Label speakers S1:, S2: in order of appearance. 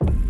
S1: you